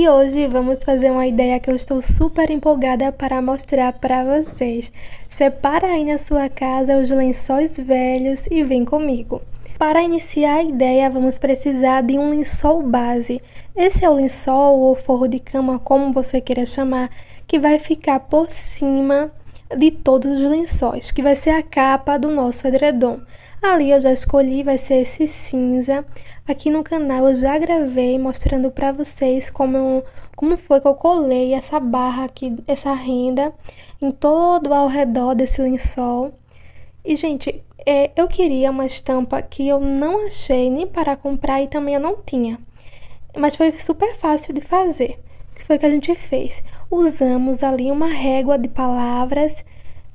E hoje vamos fazer uma ideia que eu estou super empolgada para mostrar para vocês. Separa aí na sua casa os lençóis velhos e vem comigo. Para iniciar a ideia, vamos precisar de um lençol base. Esse é o lençol ou forro de cama, como você queira chamar, que vai ficar por cima de todos os lençóis, que vai ser a capa do nosso edredom. Ali eu já escolhi, vai ser esse cinza. Aqui no canal eu já gravei mostrando para vocês como, como foi que eu colei essa barra aqui, essa renda em todo ao redor desse lençol. E, gente, é, eu queria uma estampa que eu não achei nem para comprar e também eu não tinha. Mas foi super fácil de fazer. O foi que a gente fez? Usamos ali uma régua de palavras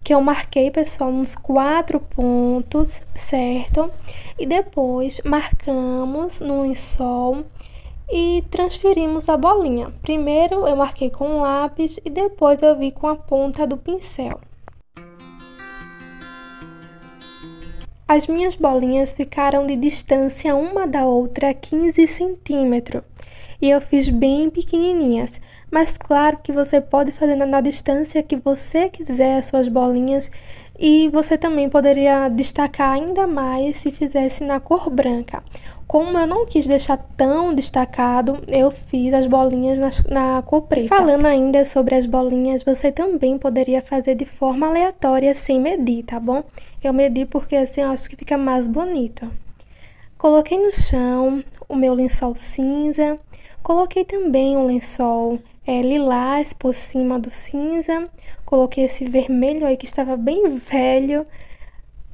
que eu marquei, pessoal, uns quatro pontos, certo? E depois marcamos no lençol e transferimos a bolinha. Primeiro eu marquei com um lápis e depois eu vi com a ponta do pincel. As minhas bolinhas ficaram de distância uma da outra 15 centímetros e eu fiz bem pequenininhas, mas claro que você pode fazer na, distância que você quiser as suas bolinhas e você também poderia destacar ainda mais se fizesse na cor branca. Como eu não quis deixar tão destacado, eu fiz as bolinhas na, cor preta. Falando ainda sobre as bolinhas, você também poderia fazer de forma aleatória sem medir, tá bom? Eu medi porque assim eu acho que fica mais bonito. Coloquei no chão o meu lençol cinza, coloquei também um lençol é, lilás por cima do cinza, coloquei esse vermelho aí que estava bem velho.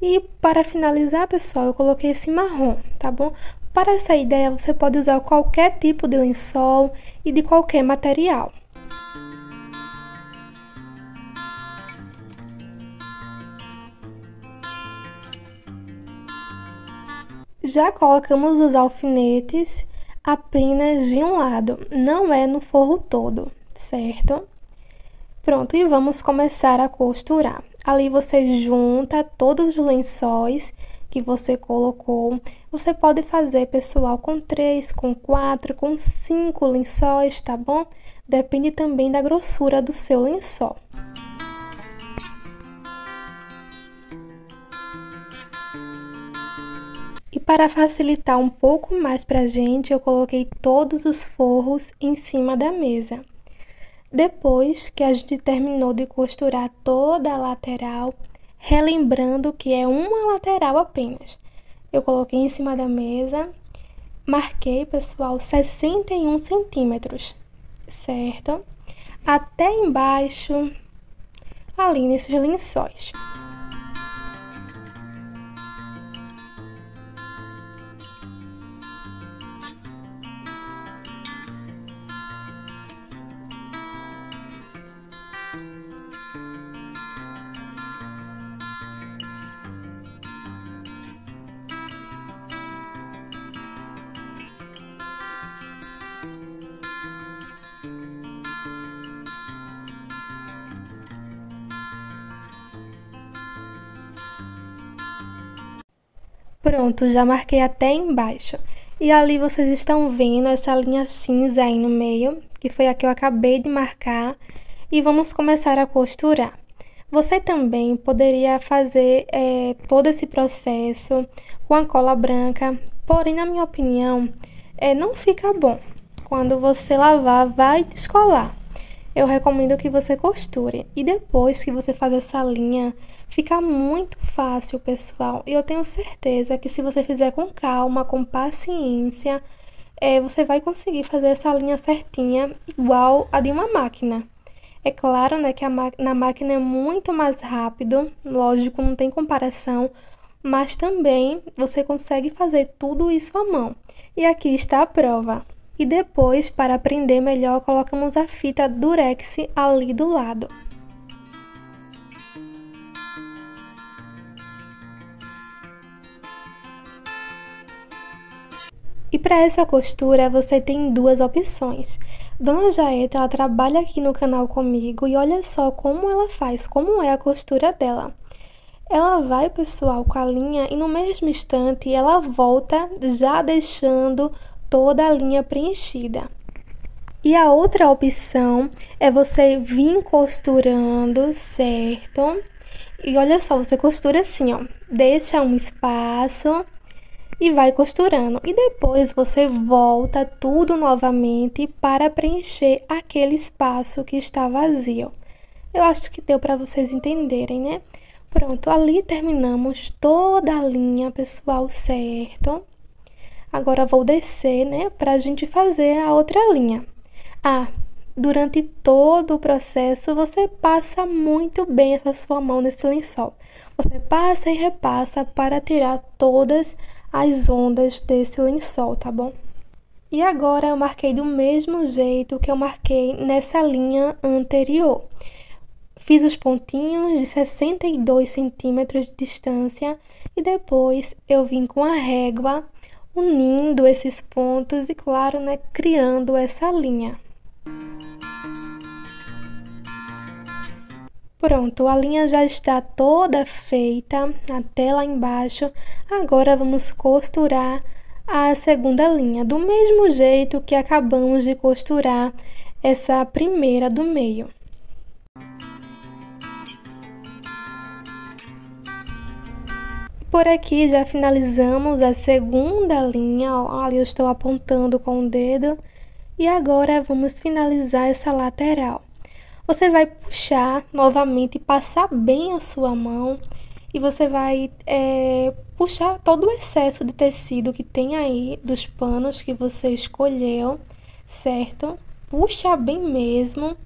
E para finalizar, pessoal, eu coloquei esse marrom, tá bom? Para essa ideia, você pode usar qualquer tipo de lençol e de qualquer material. Já colocamos os alfinetes apenas de um lado, não é no forro todo, certo? Pronto, e vamos começar a costurar. Ali você junta todos os lençóis que você colocou. Você pode fazer, pessoal, com três, com quatro, com cinco lençóis, tá bom? Depende também da grossura do seu lençol. Para facilitar um pouco mais pra gente, eu coloquei todos os forros em cima da mesa. Depois que a gente terminou de costurar toda a lateral, relembrando que é uma lateral apenas. Eu coloquei em cima da mesa, marquei, pessoal, 61 centímetros, certo? Até embaixo, ali nesses lençóis. Pronto, já marquei até embaixo. E ali vocês estão vendo essa linha cinza aí no meio, que foi a que eu acabei de marcar. E vamos começar a costurar. Você também poderia fazer é, todo esse processo com a cola branca, porém, na minha opinião, é, não fica bom. Quando você lavar, vai descolar. Eu recomendo que você costure. E depois que você faz essa linha, Fica muito fácil, pessoal. E eu tenho certeza que se você fizer com calma, com paciência, é, você vai conseguir fazer essa linha certinha, igual a de uma máquina. É claro, né, que na máquina é muito mais rápido, lógico, não tem comparação, mas também você consegue fazer tudo isso à mão. E aqui está a prova. E depois, para aprender melhor, colocamos a fita Durex ali do lado. E para essa costura você tem duas opções. Dona Jaeta, ela trabalha aqui no canal comigo e olha só como ela faz, como é a costura dela. Ela vai, pessoal, com a linha e no mesmo instante ela volta já deixando toda a linha preenchida. E a outra opção é você vir costurando, certo? E olha só, você costura assim, ó. Deixa um espaço e vai costurando. E depois você volta tudo novamente para preencher aquele espaço que está vazio. Eu acho que deu para vocês entenderem, né? Pronto, ali terminamos toda a linha, pessoal, certo? Agora vou descer, né, para a gente fazer a outra linha. Ah, durante todo o processo você passa muito bem essa sua mão nesse lençol. Você passa e repassa para tirar todas as ondas desse lençol, tá bom? E agora eu marquei do mesmo jeito que eu marquei nessa linha anterior. Fiz os pontinhos de 62 centímetros de distância e depois eu vim com a régua unindo esses pontos e, claro, né, criando essa linha. Pronto, a linha já está toda feita até lá embaixo. Agora vamos costurar a segunda linha, do mesmo jeito que acabamos de costurar essa primeira do meio. Por aqui já finalizamos a segunda linha, ó, ali eu estou apontando com o dedo. E agora vamos finalizar essa lateral. Você vai puxar novamente, passar bem a sua mão e você vai é, puxar todo o excesso de tecido que tem aí dos panos que você escolheu, certo? Puxa bem mesmo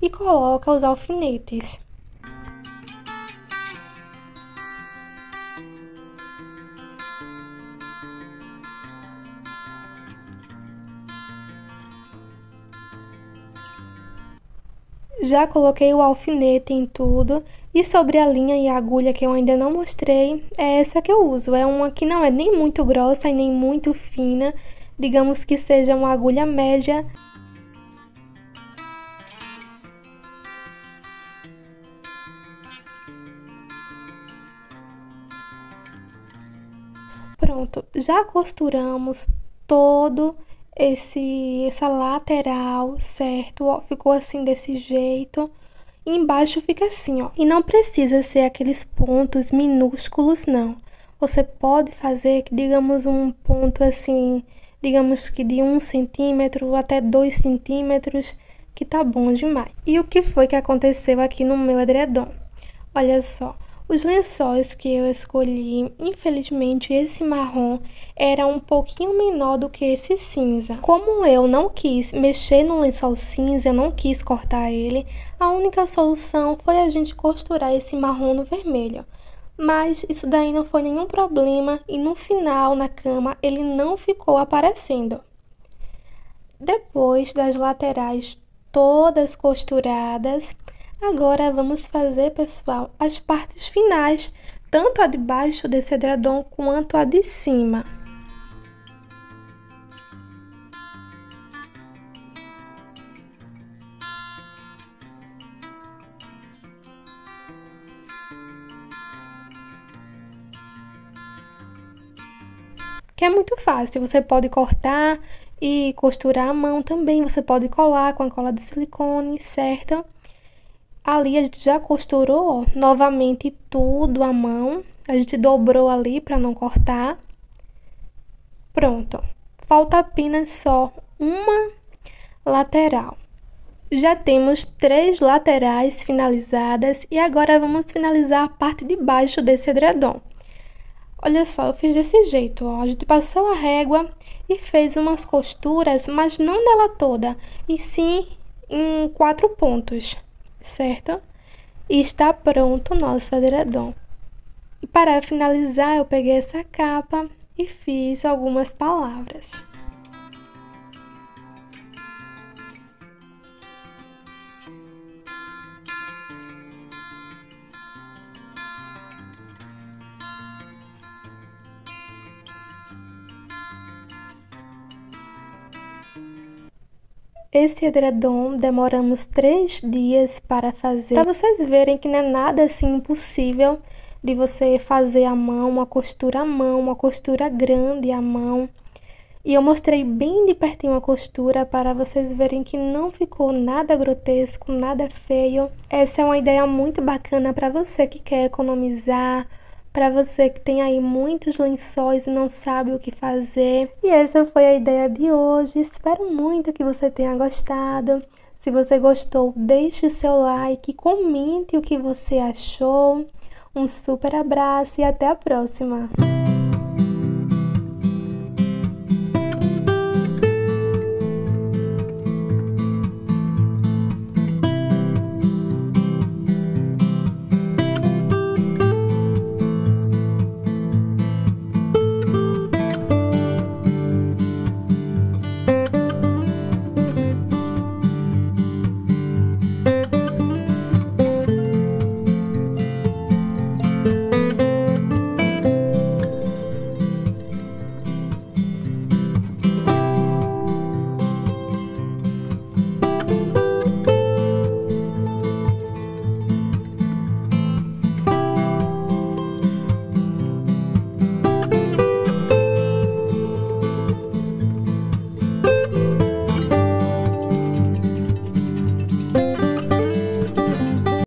e coloca os alfinetes. Já coloquei o alfinete em tudo e sobre a linha e a agulha que eu ainda não mostrei, é essa que eu uso. É uma que não é nem muito grossa e nem muito fina, digamos que seja uma agulha média. Pronto, já costuramos todo esse essa lateral, certo? Ó, ficou assim desse jeito. E embaixo fica assim, ó. E não precisa ser aqueles pontos minúsculos, não. Você pode fazer, digamos, um ponto assim, digamos que de um centímetro até dois centímetros, que tá bom demais. E o que foi que aconteceu aqui no meu edredom? Olha só, os lençóis que eu escolhi, infelizmente esse marrom era um pouquinho menor do que esse cinza. Como eu não quis mexer no lençol cinza, eu não quis cortar ele, a única solução foi a gente costurar esse marrom no vermelho. Mas isso daí não foi nenhum problema e no final, na cama, ele não ficou aparecendo. Depois das laterais todas costuradas, Agora vamos fazer, pessoal, as partes finais, tanto a de baixo desse edredom quanto a de cima. Que é muito fácil, você pode cortar e costurar a mão também, você pode colar com a cola de silicone, certo? Ali a gente já costurou ó, novamente tudo à mão. A gente dobrou ali para não cortar. Pronto. Falta apenas só uma lateral. Já temos três laterais finalizadas e agora vamos finalizar a parte de baixo desse edredom. Olha só, eu fiz desse jeito, ó. A gente passou a régua e fez umas costuras, mas não nela toda, e sim em quatro pontos certo? E está pronto o nosso edredom. E para finalizar, eu peguei essa capa e fiz algumas palavras. Esse edredom demoramos três dias para fazer, para vocês verem que não é nada assim impossível de você fazer à mão, uma costura à mão, uma costura grande à mão. E eu mostrei bem de pertinho a costura para vocês verem que não ficou nada grotesco, nada feio. Essa é uma ideia muito bacana para você que quer economizar, para você que tem aí muitos lençóis e não sabe o que fazer. E essa foi a ideia de hoje. Espero muito que você tenha gostado. Se você gostou, deixe seu like, comente o que você achou. Um super abraço e até a próxima!